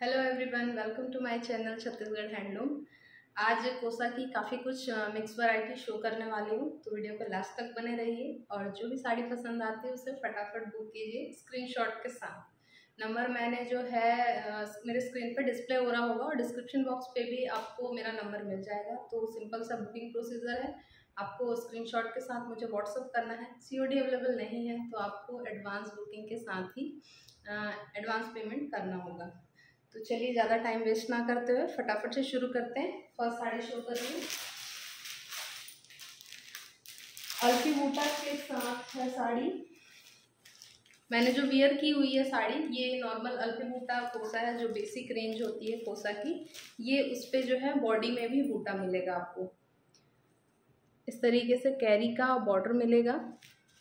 Hello everyone welcome to my channel Chhattisgarh handloom आज कोसा की काफ़ी कुछ मिक्स वैरायटी शो करने वाली हूँ तो वीडियो को लास्ट तक बने रहिए और जो भी साड़ी पसंद आती है उसे फटाफट बुक कीजिए स्क्रीनशॉट के साथ। नंबर मैंने जो है मेरे स्क्रीन पर डिस्प्ले हो रहा होगा और डिस्क्रिप्शन बॉक्स पे भी आपको मेरा नंबर मिल जाएगा। तो सिंपल सा बुकिंग प्रोसीजर है। आपको स्क्रीनशॉट के साथ मुझे व्हाट्सअप करना है। सीओडी अवेलेबल नहीं है तो आपको एडवांस बुकिंग के साथ ही एडवांस पेमेंट करना होगा। तो चलिए ज़्यादा टाइम वेस्ट ना करते हुए फटाफट से शुरू करते हैं। फ़र्स्ट साड़ी शो कर रही हूँ अल्फी बूटा के साथ है साड़ी। मैंने जो वियर की हुई है साड़ी, ये नॉर्मल अल्फी बूटा कोसा है, जो बेसिक रेंज होती है कोसा की, ये उस पर जो है बॉडी में भी बूटा मिलेगा आपको। इस तरीके से कैरी का बॉर्डर मिलेगा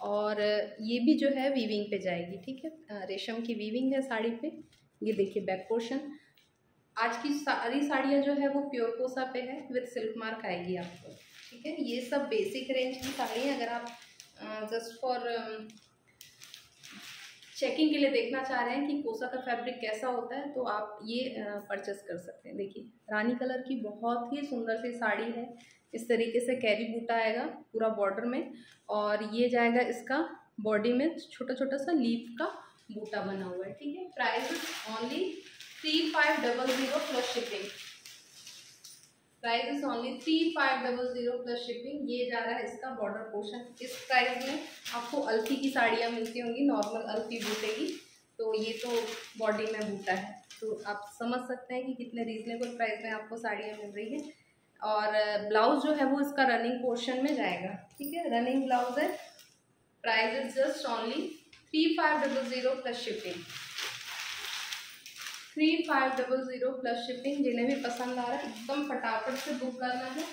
और ये भी जो है वीविंग पे जाएगी, ठीक है? रेशम की वीविंग है साड़ी पे। ये देखिए बैक पोर्शन आज की सारी साड़ियाँ जो है वो प्योर कोसा पे है विद सिल्क मार्क आएगी आपको, ठीक है? ये सब बेसिक रेंज की साड़ी है अगर आप जस्ट फॉर चेकिंग के लिए देखना चाह रहे हैं कि कोसा का फैब्रिक कैसा होता है तो आप ये परचेस कर सकते हैं। देखिए, रानी कलर की बहुत ही सुंदर सी साड़ी है। इस तरीके से कैरी बूटा आएगा पूरा बॉर्डर में, और ये जाएगा इसका बॉडी में छोटा छोटा सा लीफ का बूटा बना हुआ है, ठीक है? Price only three five double zero plus shipping price is only three five double zero plus shipping ये जा रहा है इसका बॉर्डर पोर्शन इस प्राइस में आपको अल्फी की साड़ियाँ मिलती होंगी नॉर्मल अल्फी बूटे की तो ये तो बॉडी में बूटा है। तो आप समझ सकते हैं कि कितने रीजनेबल प्राइस में आपको साड़ियाँ मिल रही है। और ब्लाउज जो है वो इसका रनिंग पोर्शन में जाएगा, ठीक है? रनिंग ब्लाउज है। Price is just only three five double zero plus shipping three five double zero plus shipping जिन्हें भी पसंद आ रहा है, एकदम फटाफट से बुक करना है।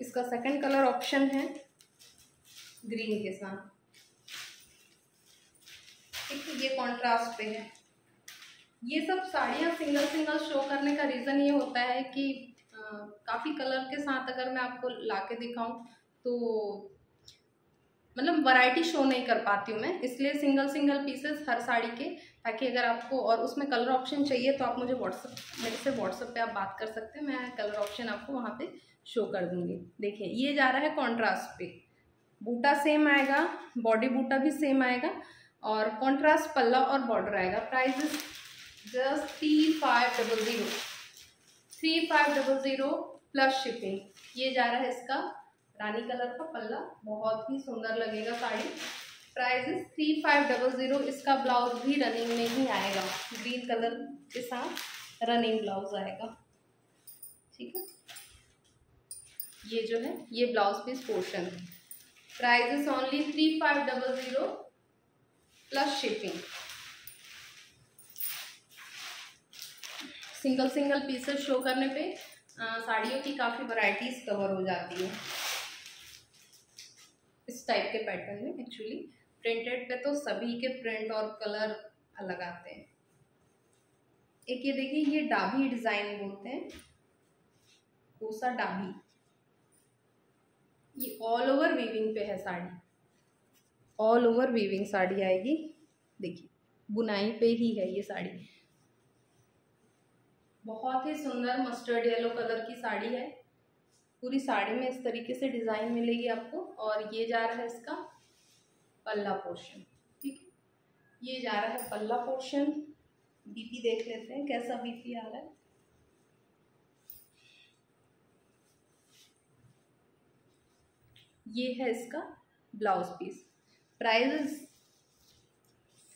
इसका सेकंड कलर ऑप्शन है ग्रीन के साथ। ठीक ये कॉन्ट्रास्ट पे है। ये सब साड़ियाँ सिंगल सिंगल शो करने का रीज़न ये होता है कि काफ़ी कलर के साथ अगर मैं आपको ला के दिखाऊँ तो मतलब वैरायटी शो नहीं कर पाती हूँ मैं। इसलिए सिंगल सिंगल पीसेस हर साड़ी के, ताकि अगर आपको और उसमें कलर ऑप्शन चाहिए तो आप मुझे व्हाट्सअप मेरे से व्हाट्सअप पे आप बात कर सकते हैं। मैं कलर ऑप्शन आपको वहाँ पे शो कर दूँगी। देखिए, ये जा रहा है कॉन्ट्रास्ट पे। बूटा सेम आएगा बॉडी बूटा भी सेम आएगा और कॉन्ट्रास्ट पल्ला और बॉर्डर आएगा। Price just three five double zero three five double zero plus shipping ये जा रहा है इसका रानी कलर का पल्ला, बहुत ही सुंदर लगेगा sari. Price is three five double zero इसका ब्लाउज भी रनिंग में ही आएगा। ग्रीन कलर के साथ रनिंग ब्लाउज आएगा। ठीक है? ये जो है, ये ब्लाउज पीस पोर्शन है। Price is only three five double zero plus shipping single single pieces show करने पे साड़ियों की काफ़ी वैरायटीज़ कवर हो जाती है। टाइप के पैटर्न में एक्चुअली प्रिंटेड पे तो सभी के प्रिंट और कलर अलग आते हैं। एक ये देखिए, ये डाभी डिज़ाइन बोलते हैं। कोसा डाभी? ये ऑल ओवर वीविंग पे है sari. All over weaving sari आएगी। देखिए, बुनाई पे ही है ये साड़ी। बहुत ही सुंदर मस्टर्ड येलो कलर की साड़ी है। पूरी साड़ी में इस तरीके से डिज़ाइन मिलेगी आपको और ये जा रहा है इसका पल्ला पोर्शन, ठीक है? ये जा रहा है पल्ला पोर्शन। बीपी देख लेते हैं कैसा बीपी आ रहा है। ये है इसका blouse piece. Price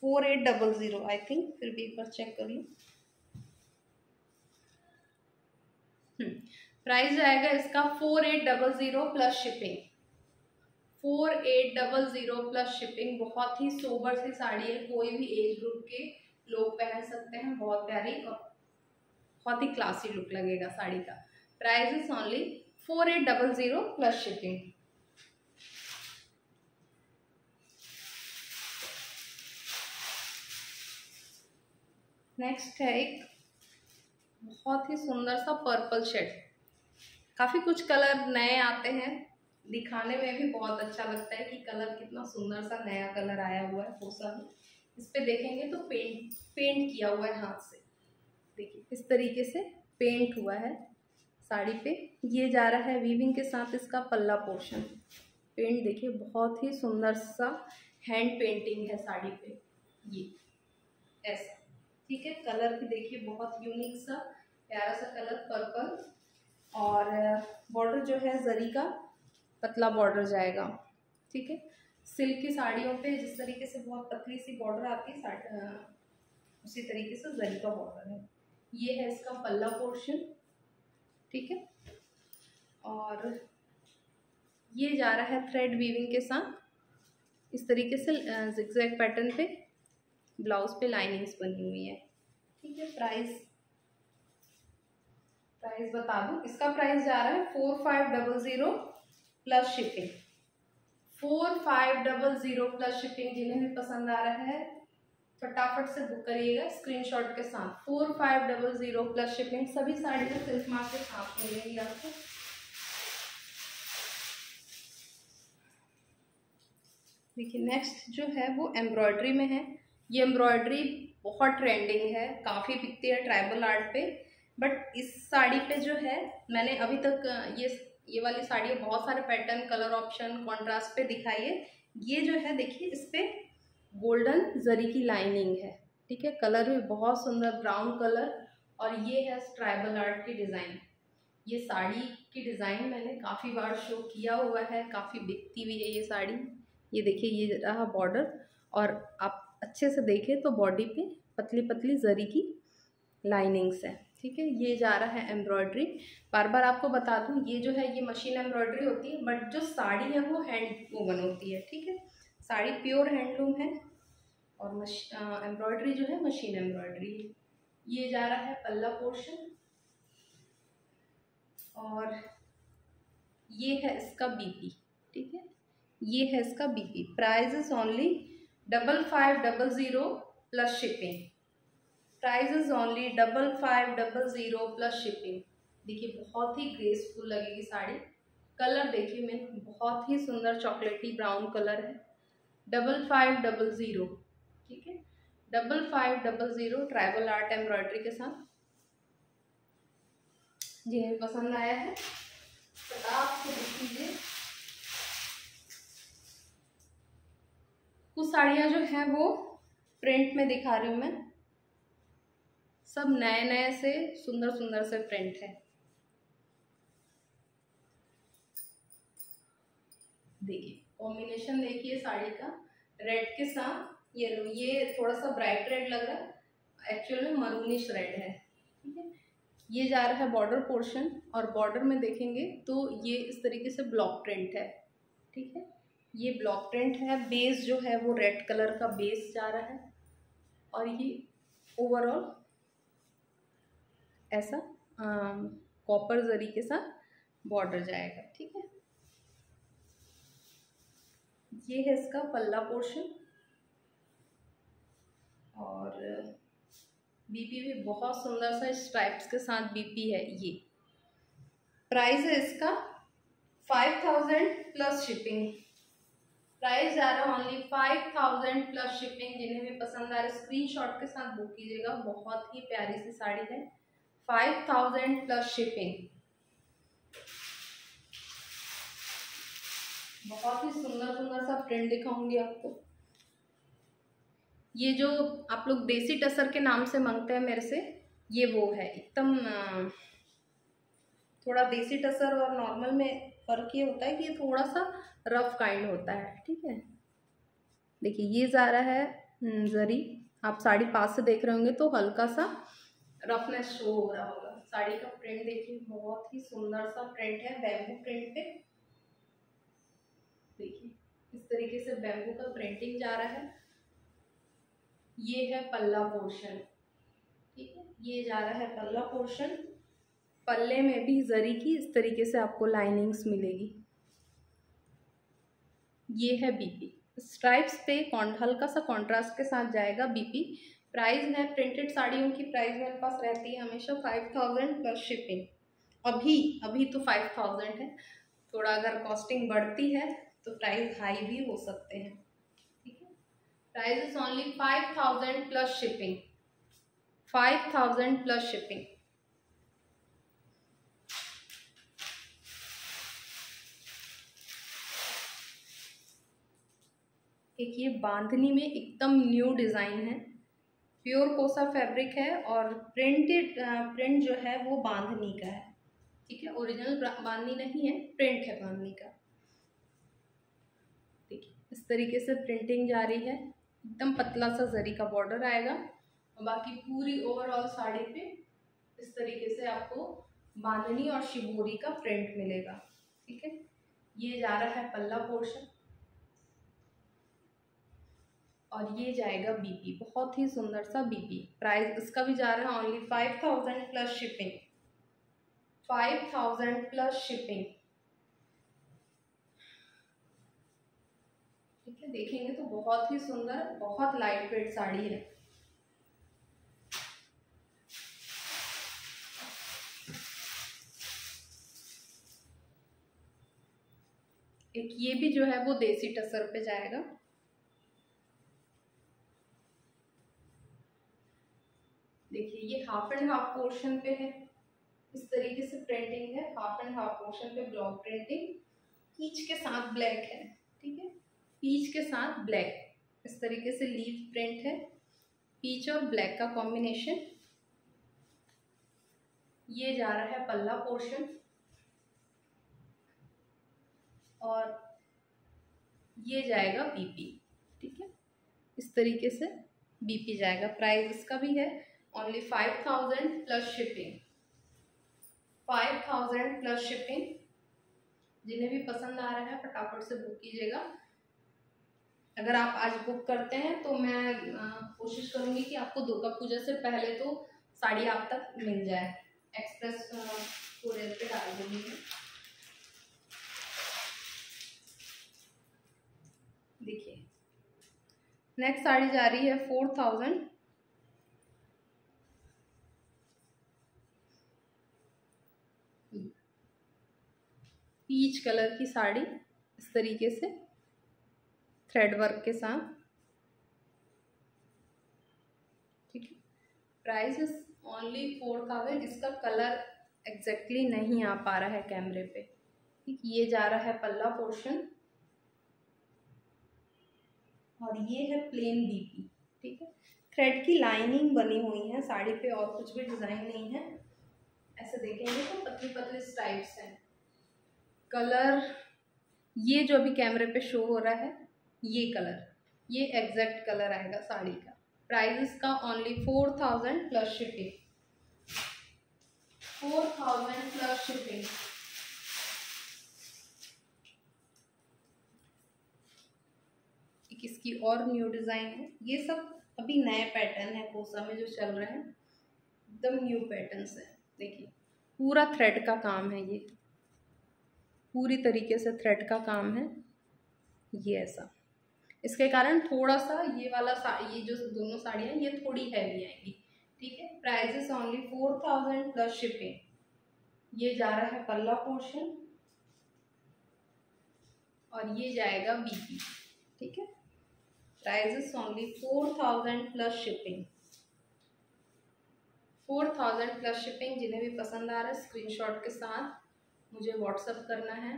four eight double zero, I think. फिर भी एक बार चेक कर लूँ। प्राइस आएगा इसका four eight double zero plus shipping four eight double zero plus shipping बहुत ही सोबर सी साड़ी है। कोई भी एज ग्रुप के लोग पहन सकते हैं, बहुत प्यारी और बहुत ही क्लासी लुक लगेगा साड़ी का। Price is only four eight double zero plus shipping next है एक बहुत ही सुंदर सा पर्पल शेड काफ़ी कुछ कलर नए आते हैं। दिखाने में भी बहुत अच्छा लगता है कि कलर कितना सुंदर सा नया कलर आया हुआ है कोसा में इस पर देखेंगे तो पेंट पेंट किया हुआ है हाथ से। देखिए, इस तरीके से पेंट हुआ है साड़ी पे। ये जा रहा है वीविंग के साथ इसका पल्ला पोर्शन पेंट देखिए, बहुत ही सुंदर सा हैंड पेंटिंग है साड़ी पे। ये, ऐसा। ठीक है, कलर भी देखिए, बहुत यूनिक सा, प्यारा सा कलर पर्पल और बॉर्डर जो है जरी का पतला बॉर्डर जाएगा, ठीक है? सिल्क की साड़ियों पे जिस तरीके से बहुत पतली सी बॉर्डर आती है उसी तरीके से जरी का बॉर्डर है। ये है इसका पल्ला पोर्शन ठीक है? और ये जा रहा है थ्रेड वीविंग के साथ। इस तरीके से जिगजैग पैटर्न पे ब्लाउज पे लाइनिंग्स बनी हुई है, ठीक है? प्राइस प्राइस बता दूँ इसका प्राइस जा रहा है? Four five double zero plus shipping. Four five double zero plus shipping जिन्हें भी पसंद आ रहा है, फटाफट से बुक करिएगा स्क्रीनशॉट के साथ। Four five double zero plus shipping, सभी साड़ी में सिल्क मार्क के साथ मिलेंगी आपको। देखिए नेक्स्ट जो है वो एम्ब्रॉयडरी में है। ये एम्ब्रॉयडरी बहुत ट्रेंडिंग है, काफ़ी बिकती है ट्राइबल आर्ट पे। बट इस साड़ी पे जो है, मैंने अभी तक ये ये वाली साड़ी, बहुत सारे पैटर्न कलर ऑप्शन कॉन्ट्रास्ट पे दिखाई है। ये जो है, देखिए, इस पर गोल्डन जरी की लाइनिंग है, ठीक है? कलर भी बहुत सुंदर ब्राउन कलर और ये है ट्राइबल आर्ट की डिज़ाइन ये साड़ी की डिज़ाइन मैंने काफ़ी बार शो किया हुआ है, काफ़ी बिकती हुई है ये साड़ी। ये देखिए, ये रहा बॉर्डर और आप अच्छे से देखें तो बॉडी पे पतली पतली जरी की लाइनिंग्स है। ठीक है, ये जा रहा है एम्ब्रॉयड्री बार बार आपको बता दूँ, ये जो है, ये मशीन एम्ब्रॉयड्री होती है बट जो साड़ी है वो हैंड वूवन होती है, ठीक है? साड़ी प्योर हैंडलूम है, और मश एम्ब्रॉयड्री जो है मशीन एम्ब्रॉयड्री ये जा रहा है पल्ला पोर्शन और ये है इसका बीपी ठीक है? ये है इसका BP price is only double five double zero plus shipping price is only double five double zero plus shipping देखिए, बहुत ही ग्रेसफुल लगेगी साड़ी। कलर देखिए, मैं बहुत ही सुंदर चॉकलेटी ब्राउन कलर है। डबल फाइव डबल ज़ीरो ठीक है? Double five double zero tribal art embroidery के साथ। जिन्हें पसंद आया है। तो आपको देख लीजिए कुछ साड़ियाँ जो हैं वो प्रिंट में दिखा रही हूँ मैं। सब नए नए से, सुंदर सुंदर से प्रिंट है। देखिए कॉम्बिनेशन देखिए साड़ी का। रेड के साथ येलो ये थोड़ा सा ब्राइट रेड लग रहा है। एक्चुअल में मरूनिश रेड है। ठीक है? ये जा रहा है बॉर्डर पोर्शन और बॉर्डर में देखेंगे तो ये इस तरीके से ब्लॉक प्रिंट है। ठीक है? ये ब्लॉक प्रिंट है बेस जो है वो रेड कलर का बेस जा रहा है। और ये ओवरऑल ऐसा कॉपर जरी के साथ बॉर्डर जाएगा, ठीक है? ये है इसका पल्ला पोर्शन और बीपी भी बहुत सुंदर सा स्ट्राइप्स के साथ बीपी है ये। प्राइस है इसका five thousand plus shipping price जा रहा है only five thousand plus shipping जिन्हें भी पसंद आ रहा है स्क्रीन के साथ बुक कीजिएगा। बहुत ही प्यारी सी साड़ी है। फाइव थाउज़ेंड प्लस शिपिंग बहुत ही सुंदर सुंदर सा प्रिंट दिखाऊँगी आपको। ये जो आप लोग देसी टसर के नाम से मांगते हैं मेरे से ये वो है। एकदम थोड़ा देसी टसर और नॉर्मल में फ़र्क ये होता है कि ये थोड़ा सा रफ काइंड होता है ठीक है? देखिए ये जा रहा है हम्म, जरी। आप साड़ी पास से देख रहे होंगे तो हल्का सा रफनेस शो हो रहा होगा। साड़ी का प्रिंट देखिए, बहुत ही सुंदर सा प्रिंट है बैम्बू प्रिंट पे। देखिए, इस तरीके से बैम्बू का प्रिंटिंग जा रहा है। ये है पल्ला पोर्शन। ठीक है, ये जा रहा है पल्ला पोर्शन। पल्ले में भी जरी की इस तरीके से आपको लाइनिंग्स मिलेगी। ये है बीपी स्ट्राइप्स पे हल्का सा कॉन्ट्रास्ट के साथ जाएगा बीपी प्राइस है प्रिंटेड साड़ियों की प्राइस मेरे पास रहती है हमेशा फाइव थाउज़ेंड प्लस शिपिंग अभी अभी तो फाइव थाउज़ेंड है। थोड़ा अगर कॉस्टिंग बढ़ती है तो प्राइस हाई भी हो सकते हैं। ठीक है? Price is only five thousand plus shipping five thousand plus shipping एक ये बांधनी में एकदम न्यू डिज़ाइन है। प्योर कोसा फैब्रिक है और प्रिंटेड प्रिंट जो है वो बांधनी का है। ठीक है? ओरिजिनल बांधनी नहीं है, प्रिंट है बांधनी का। देखिए, इस तरीके से प्रिंटिंग जा रही है। एकदम पतला सा जरी का बॉर्डर आएगा। और बाकी पूरी ओवरऑल साड़ी पे इस तरीके से आपको बांधनी और शिबोरी का प्रिंट मिलेगा। ठीक है? ये जा रहा है पल्ला पोर्शन। और ये जाएगा बीपी बहुत ही सुंदर सा बीपी प्राइस इसका भी जा रहा है only five thousand plus shipping five thousand plus shipping ठीक है, देखेंगे तो बहुत ही सुंदर, बहुत लाइट वेट साड़ी है। एक ये भी जो है वो देसी टसर पे जाएगा। देखिए, ये हाफ़ एंड हाफ़ पोर्शन पे है। इस तरीके से प्रिंटिंग है। हाफ़ एंड हाफ़ पोर्शन पे ब्लॉक प्रिंटिंग पीच के साथ ब्लैक है, ठीक है? पीच के साथ ब्लैक इस तरीके से लीव प्रिंट है। पीच और ब्लैक का कॉम्बिनेशन ये जा रहा है पल्ला पोर्शन और ये जाएगा बीपी ठीक है? इस तरीके से बीपी जाएगा। प्राइस इसका भी है। Thousand plus shipping five thousand plus shipping जिन्हें भी पसंद आ रहा है, फटाफट से बुक कीजिएगा। अगर आप आज बुक करते हैं तो मैं कोशिश करूँगी कि आपको दुर्गा पूजा से पहले तो साड़ी आप तक मिल जाए। एक्सप्रेस कोरियर पे डाल दूँगी देखिए। नेक्स्ट साड़ी जा रही है फोर थाउज़ेंड पीच कलर की साड़ी इस तरीके से थ्रेड वर्क के साथ। ठीक है? Price is only four thousand इसका कलर एग्जैक्टली नहीं आ पा रहा है कैमरे पे। ठीक, ये जा रहा है पल्ला पोर्शन और ये है प्लेन बीपी ठीक है? थ्रेड की लाइनिंग बनी हुई है साड़ी पे और कुछ भी डिज़ाइन नहीं है। ऐसे देखेंगे तो पतली पतली स्ट्राइप्स हैं। कलर, ये जो अभी कैमरे पे शो हो रहा है, ये कलर, ये एग्जैक्ट कलर आएगा साड़ी का। प्राइस इसका only four thousand plus shipping four thousand plus shipping इसकी और न्यू डिज़ाइन है। ये सब अभी नए पैटर्न है, कोसा में जो चल रहे हैं, एकदम न्यू पैटर्न्स है। देखिए, पूरा थ्रेड का काम है ये। पूरी तरीके से थ्रेड का काम है। ये ऐसा। इसके कारण थोड़ा सा ये वाला सा, ये जो दोनों साड़ियाँ ये थोड़ी हैवी आएँगी। ठीक है? Prices only four thousand plus shipping ये जा रहा है पल्ला पोर्शन और ये जाएगा बीपी। ठीक है? Prices only four thousand plus shipping four thousand plus shipping जिन्हें भी पसंद आ रहा है स्क्रीनशॉट के साथ मुझे व्हाट्सअप करना है।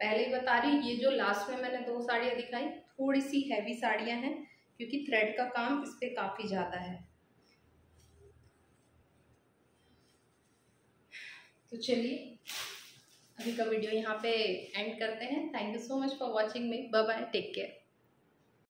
पहले ही बता रही ये जो लास्ट में मैंने दो साड़ियाँ दिखाई, थोड़ी सी हैवी साड़ियाँ हैं, क्योंकि थ्रेड का काम इस पर काफ़ी ज़्यादा है। तो चलिए, अभी का वीडियो यहाँ पे एंड करते हैं। Thank you so much for watching me bye take care